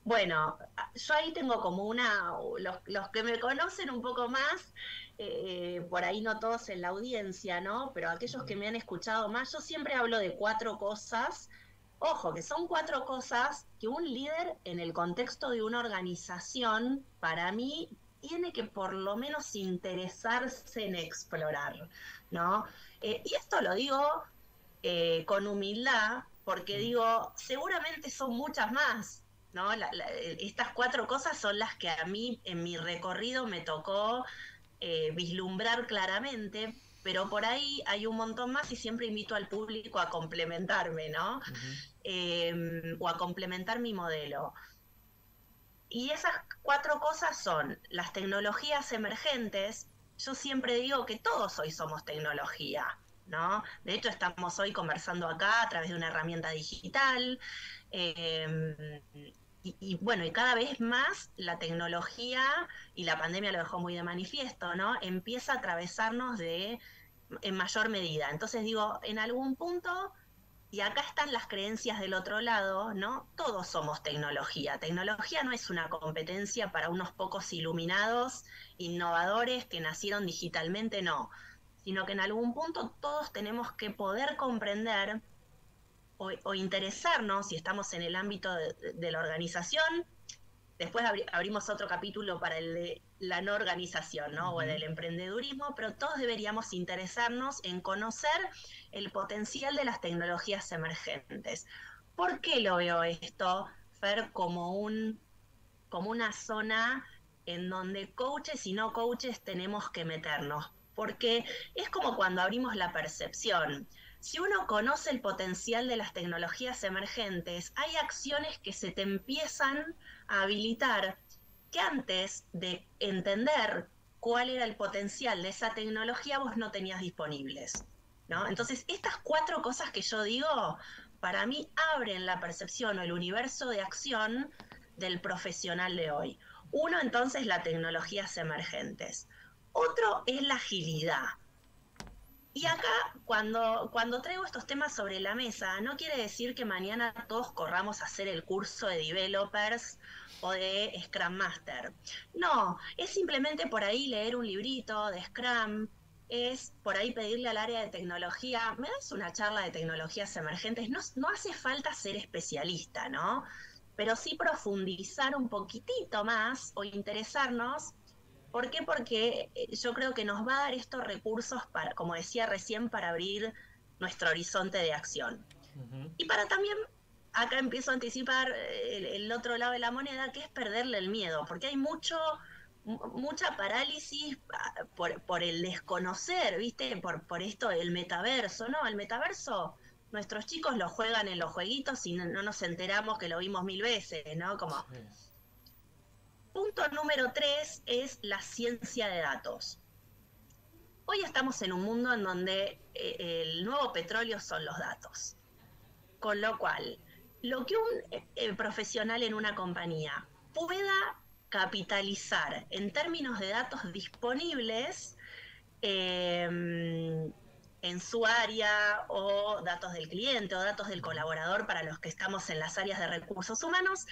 Bueno, yo ahí tengo como una, los, que me conocen un poco más, eh, por ahí no todos en la audiencia, ¿no? Pero aquellos que me han escuchado más, yo siempre hablo de cuatro cosas. Ojo, que son cuatro cosas que un líder en el contexto de una organización, para mí, tiene que por lo menos interesarse en explorar, ¿no? Eh, y esto lo digo eh, con humildad, porque mm. digo, seguramente son muchas más, ¿no? estas cuatro cosas son las que a mí en mi recorrido me tocó eh, vislumbrar claramente, pero por ahí hay un montón más y siempre invito al público a complementarme, ¿no? Em, o a complementar mi modelo. Y esas cuatro cosas son las tecnologías emergentes. Yo siempre digo que todos hoy somos tecnología, ¿no? De hecho, estamos hoy conversando acá a través de una herramienta digital. Em, y, bueno, y cada vez más la tecnología, y la pandemia lo dejó muy de manifiesto, ¿no? Empieza a atravesarnos de en mayor medida. Entonces digo, en algún punto y acá están las creencias del otro lado, ¿no? Todos somos tecnología. Tecnología no es una competencia para unos pocos iluminados, innovadores que nacieron digitalmente, no. Sino que en algún punto todos tenemos que poder comprender o, interesarnos, si estamos en el ámbito de, la organización, después abrimos otro capítulo para el de la no organización, ¿no? O del emprendedurismo, pero todos deberíamos interesarnos en conocer el potencial de las tecnologías emergentes. ¿Por qué lo veo esto, Fer, como, un, como una zona en donde coaches y no coaches tenemos que meternos? Porque es como cuando abrimos la percepción. Si uno conoce el potencial de las tecnologías emergentes, hay acciones que se te empiezan a habilitar que antes de entender cuál era el potencial de esa tecnología vos no tenías disponibles. ¿no? Entonces, estas cuatro cosas que yo digo, para mí abren la percepción o el universo de acción del profesional de hoy. Uno, entonces, las tecnologías emergentes. Otro es la agilidad. Y acá, cuando, cuando traigo estos temas sobre la mesa, no quiere decir que mañana todos corramos a hacer el curso de developers o de Scrum Master. No, es simplemente por ahí leer un librito de Scrum, es por ahí pedirle al área de tecnología, me das una charla de tecnologías emergentes, no, no hace falta ser especialista, ¿no? Pero sí profundizar un poquitito más o interesarnos. ¿Por qué? Porque eh, yo creo que nos va a dar estos recursos para, como decía recién, para abrir nuestro horizonte de acción. Y para también, acá empiezo a anticipar eh, el, otro lado de la moneda, que es perderle el miedo, porque hay mucho mucha parálisis ah, por, por, el desconocer, ¿viste? Por, por esto del metaverso, ¿no? El metaverso, nuestros chicos lo juegan en los jueguitos y no, nos enteramos que lo vimos mil veces, ¿no? Como... Punto número tres es la ciencia de datos. Hoy estamos en un mundo en donde eh, el nuevo petróleo son los datos. Con lo cual, lo que un eh, eh, profesional en una compañía pueda capitalizar en términos de datos disponibles em, en su área o datos del cliente o datos del colaborador para los que estamos en las áreas de recursos humanos,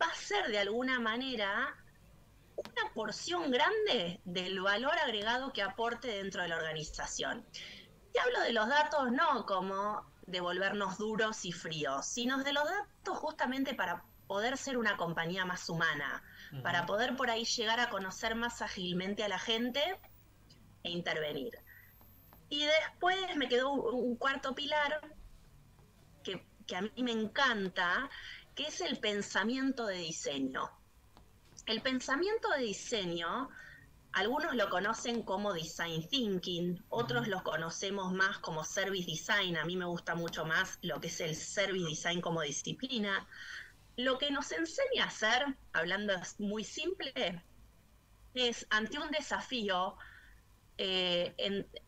va a ser de alguna manera una porción grande del valor agregado que aporte dentro de la organización. Y hablo de los datos no como devolvernos duros y fríos, sino de los datos justamente para poder ser una compañía más humana, para poder por ahí llegar a conocer más ágilmente a la gente e intervenir. Y después me quedó un cuarto pilar que, que a mí me encanta, que es el pensamiento de diseño. El pensamiento de diseño, algunos lo conocen como design thinking, otros lo conocemos más como service design, a mí me gusta mucho más lo que es el service design como disciplina. Lo que nos enseña a hacer, hablando muy simple, es ante un desafío, eh,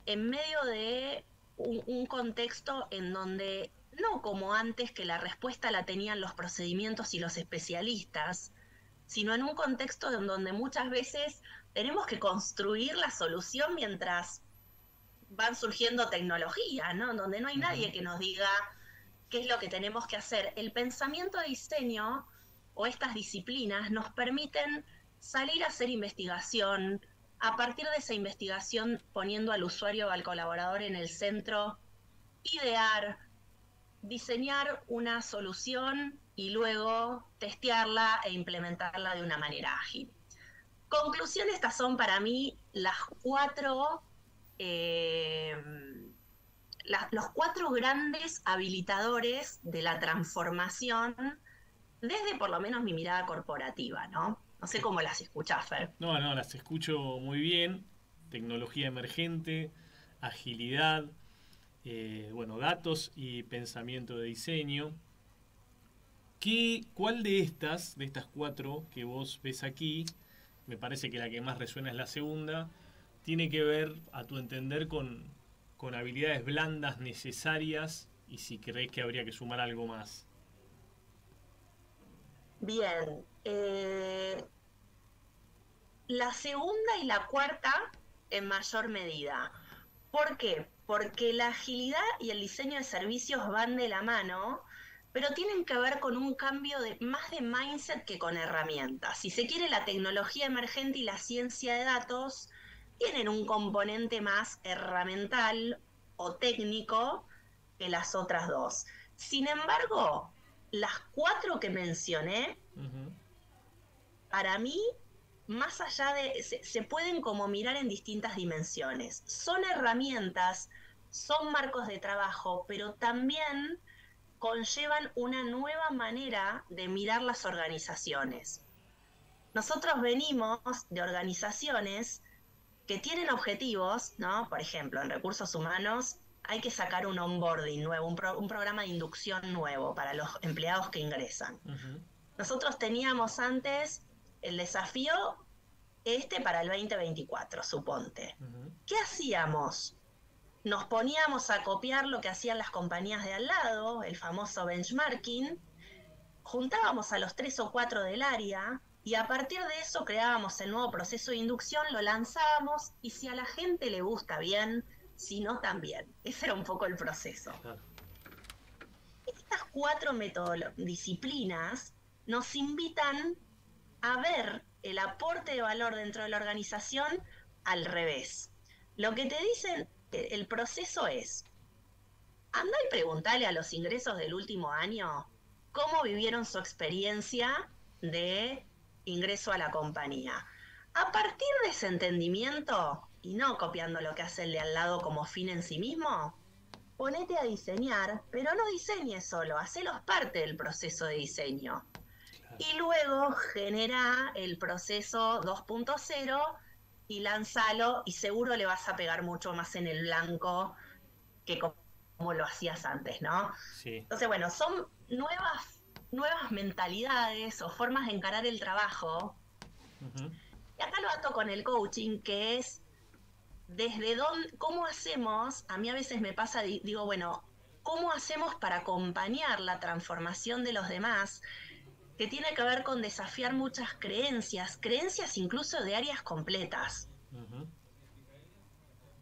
en, medio de un, contexto en donde, no como antes que la respuesta la tenían los procedimientos y los especialistas, sino en un contexto en donde muchas veces tenemos que construir la solución mientras van surgiendo tecnología, ¿no? Donde no hay nadie que nos diga qué es lo que tenemos que hacer. El pensamiento de diseño o estas disciplinas nos permiten salir a hacer investigación, a partir de esa investigación poniendo al usuario o al colaborador en el centro, idear, diseñar una solución y luego testearla e implementarla de una manera ágil. Conclusión, estas son para mí las cuatro eh, los cuatro grandes habilitadores de la transformación desde por lo menos mi mirada corporativa, ¿no? No sé cómo las escuchás, Fer. No, no, las escucho muy bien. Tecnología emergente, agilidad, eh, bueno, datos y pensamiento de diseño. ¿Qué, ¿Cuál de estas, de estas cuatro que vos ves aquí, me parece que la que más resuena es la segunda, tiene que ver, a tu entender, con, con habilidades blandas necesarias y si crees que habría que sumar algo más. Bien. Eh, la segunda y la cuarta en mayor medida. ¿Por qué? Porque la agilidad y el diseño de servicios van de la mano, pero tienen que ver con un cambio de más de mindset que con herramientas. Si se quiere, la tecnología emergente y la ciencia de datos tienen un componente más herramental o técnico que las otras dos. Sin embargo, las cuatro que mencioné, para mí, más allá de, se, pueden como mirar en distintas dimensiones. Son herramientas, son marcos de trabajo, pero también conllevan una nueva manera de mirar las organizaciones. Nosotros venimos de organizaciones que tienen objetivos, ¿no? Por ejemplo, en recursos humanos hay que sacar un onboarding nuevo, un, programa de inducción nuevo para los empleados que ingresan. Nosotros teníamos antes el desafío este para el 2024, suponte. ¿Qué hacíamos? Nos poníamos a copiar lo que hacían las compañías de al lado, el famoso benchmarking, juntábamos a los tres o cuatro del área, y a partir de eso creábamos el nuevo proceso de inducción, lo lanzábamos y si a la gente le gusta bien, si no también. Ese era un poco el proceso. Estas cuatro disciplinas nos invitan a ver el aporte de valor dentro de la organización al revés. Lo que te dicen, el proceso es, anda y preguntale a los ingresos del último año cómo vivieron su experiencia de ingreso a la compañía. A partir de ese entendimiento, y no copiando lo que hace el de al lado como fin en sí mismo, ponete a diseñar, pero no diseñes solo, hacelos parte del proceso de diseño. Y luego genera el proceso 2.0 y lanzalo y seguro le vas a pegar mucho más en el blanco que como lo hacías antes, ¿no? Sí. Entonces, bueno, son nuevas, nuevas mentalidades o formas de encarar el trabajo. Y acá lo ato con el coaching, que es desde dónde, cómo hacemos, a mí a veces me pasa, di- digo, bueno, ¿cómo hacemos para acompañar la transformación de los demás? Que tiene que ver con desafiar muchas creencias, creencias incluso de áreas completas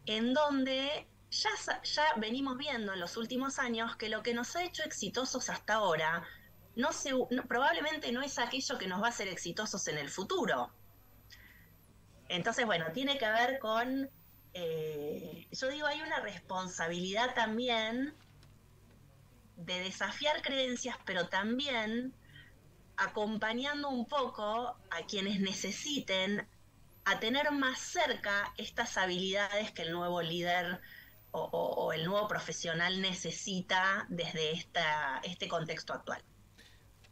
en donde ya, ya venimos viendo en los últimos años que lo que nos ha hecho exitosos hasta ahora no se, no- probablemente no es aquello que nos va a hacer exitosos en el futuro. Entonces, bueno, tiene que ver con, eh, yo digo, hay una responsabilidad también de desafiar creencias, pero también acompañando un poco a quienes necesiten a tener más cerca estas habilidades que el nuevo líder o, o- o el nuevo profesional necesita desde esta, este contexto actual.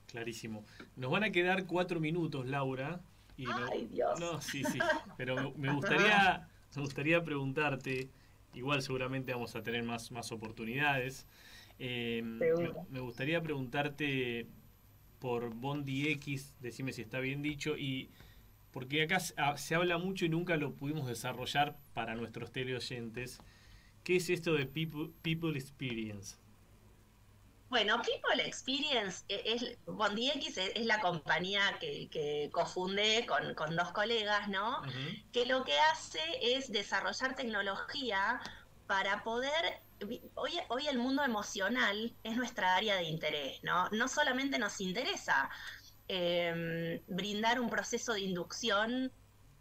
Clarísimo. Nos van a quedar cuatro minutos, Laura. Y Ay, Dios. No, sí, sí. Pero me, gustaría, me gustaría preguntarte, igual seguramente vamos a tener más, más oportunidades. eh, me, Seguro. me gustaría preguntarte por Bondi X, decime si está bien dicho, y porque acá se, ah, se habla mucho y nunca lo pudimos desarrollar para nuestros teleoyentes. ¿Qué es esto de People, people Experience? Bueno, People Experience e- es, Bondi X es, es la compañía que, que cofundé con, con dos colegas, ¿no? Que lo que hace es desarrollar tecnología para poder... Hoy, hoy el mundo emocional es nuestra área de interés, ¿no? No solamente nos interesa eh, brindar un proceso de inducción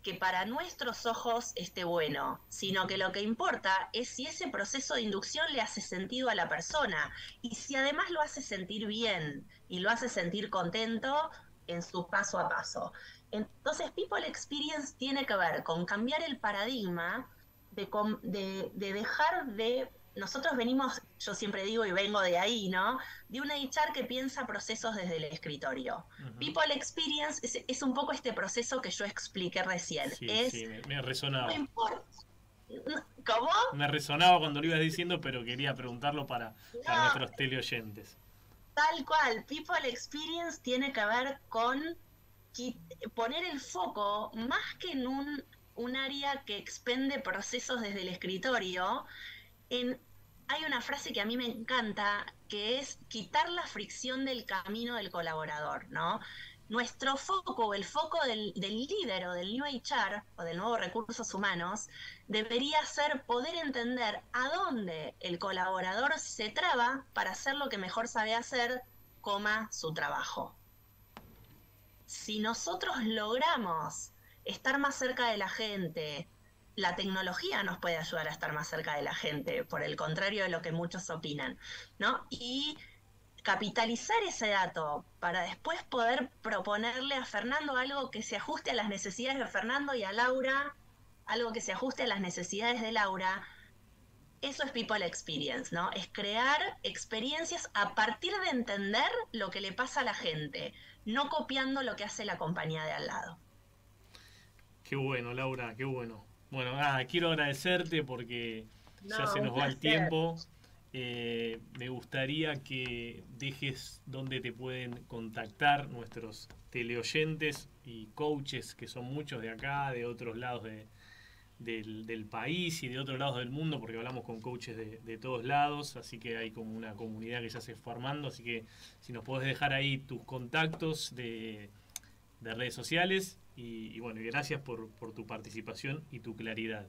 que para nuestros ojos esté bueno, sino que lo que importa es si ese proceso de inducción le hace sentido a la persona y si además lo hace sentir bien y lo hace sentir contento en su paso a paso. Entonces, People Experience tiene que ver con cambiar el paradigma de- de dejar de... Nosotros venimos, yo siempre digo y vengo de ahí, ¿no? De una HR que piensa procesos desde el escritorio. People Experience es, es un poco este proceso que yo expliqué recién. Sí, es, sí, me, me resonaba. no importa. ¿Cómo? Me resonaba cuando lo ibas diciendo, pero quería preguntarlo para, para No. nuestros teleoyentes. Tal cual, People Experience tiene que ver con poner el foco más que en un, un área que expende procesos desde el escritorio, hay una frase que a mí me encanta, que es quitar la fricción del camino del colaborador, ¿no? Nuestro foco, el foco del, del líder o del New HR o del nuevo recursos humanos, debería ser poder entender a dónde el colaborador se traba para hacer lo que mejor sabe hacer, coma su trabajo. Si nosotros logramos estar más cerca de la gente, la tecnología nos puede ayudar a estar más cerca de la gente, por el contrario de lo que muchos opinan, ¿no? Y capitalizar ese dato para después poder proponerle a Fernando algo que se ajuste a las necesidades de Fernando y a Laura, algo que se ajuste a las necesidades de Laura, eso es People Experience, ¿no? Es crear experiencias a partir de entender lo que le pasa a la gente, no copiando lo que hace la compañía de al lado. Qué bueno, Laura, qué bueno. Bueno, nada, quiero agradecerte porque ya se nos va el tiempo. Eh, me gustaría que dejes donde te pueden contactar nuestros teleoyentes y coaches, que son muchos de acá, de otros lados de- del, del país y de otros lados del mundo, porque hablamos con coaches de, de todos lados, así que hay como una comunidad que ya se fue armando, así que si nos podés dejar ahí tus contactos de, de redes sociales y, y bueno, gracias por, por tu participación y tu claridad.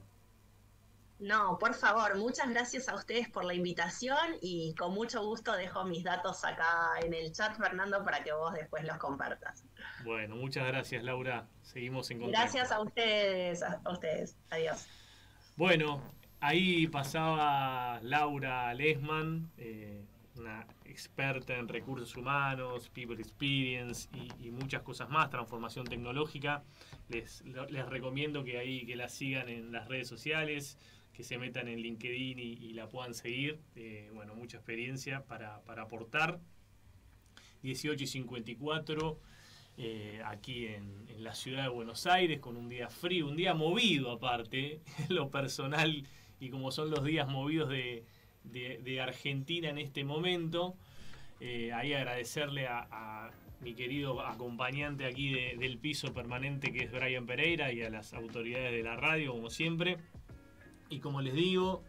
No, por favor, muchas gracias a ustedes por la invitación y con mucho gusto dejo mis datos acá en el chat, Fernando, para que vos después los compartas. Bueno, muchas gracias Laura, seguimos en contacto. Gracias a ustedes, a a ustedes. Adiós. Bueno, ahí pasaba Laura Lesman, eh, una experta en recursos humanos, people experience y, muchas cosas más, transformación tecnológica. Les, recomiendo que ahí que la sigan en las redes sociales, que se metan en LinkedIn y, la puedan seguir. Eh, bueno, mucha experiencia para, aportar. 18 y 54 eh, aquí en, la ciudad de Buenos Aires, con un día frío, un día movido aparte, lo personal y como son los días movidos de, Argentina en este momento. Eh, ahí agradecerle a, mi querido acompañante aquí del piso permanente que es Brian Pereira y a las autoridades de la radio, como siempre. Y como les digo,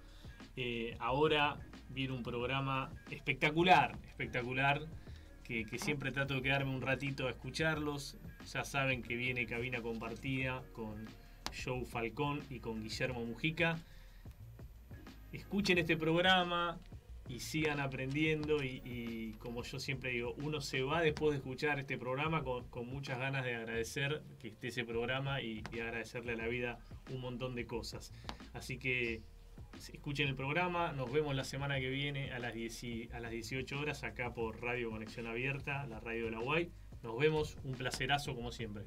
eh, ahora viene un programa espectacular, espectacular que, siempre trato de quedarme un ratito a escucharlos. Ya saben que viene cabina compartida con Joe Falcón y con Guillermo Mujica. Escuchen este programa y sigan aprendiendo y, como yo siempre digo, uno se va después de escuchar este programa con, muchas ganas de agradecer que esté ese programa y, agradecerle a la vida un montón de cosas. Así que escuchen el programa. Nos vemos la semana que viene a las, a las 18 horas acá por Radio Conexión Abierta, la radio de la UAI. Nos vemos, un placerazo como siempre.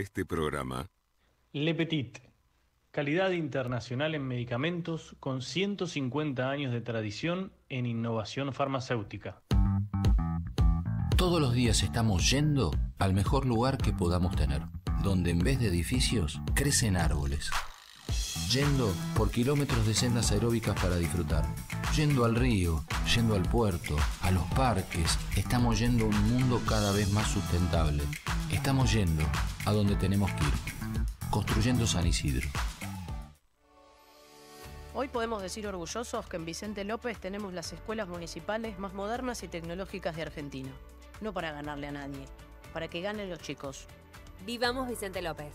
Este programa. Le Petit, calidad internacional en medicamentos con 150 años de tradición en innovación farmacéutica. Todos los días estamos yendo al mejor lugar que podamos tener, donde en vez de edificios crecen árboles. Yendo por kilómetros de sendas aeróbicas para disfrutar. Yendo al río, yendo al puerto, a los parques. Estamos yendo a un mundo cada vez más sustentable. Estamos yendo a donde tenemos que ir. Construyendo San Isidro. Hoy podemos decir orgullosos que en Vicente López tenemos las escuelas municipales más modernas y tecnológicas de Argentina. No para ganarle a nadie, para que ganen los chicos. Vivamos Vicente López.